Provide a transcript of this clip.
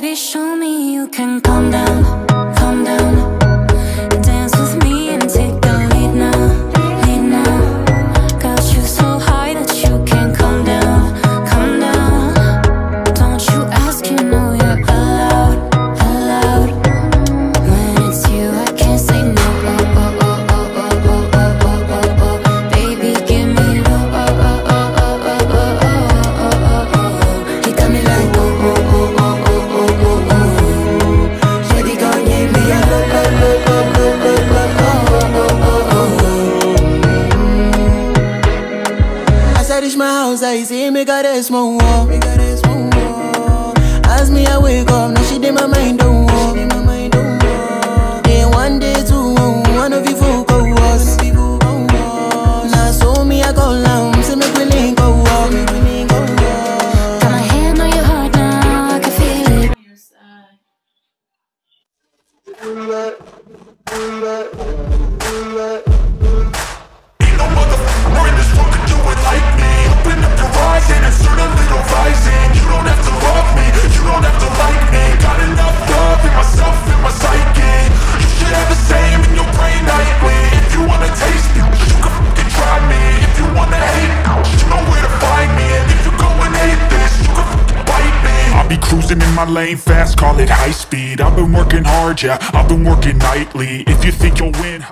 Baby, show me That is my house, I see me got a small wall. As me, I wake up, now she did my mind, don't walk. Day one, day two, one of you folk go. Now, so me, I call so me link. Got my hand on your heart now, I can feel it. cruising in my lane fast, call it high speed. I've been working hard, yeah, I've been working nightly. If you think you'll win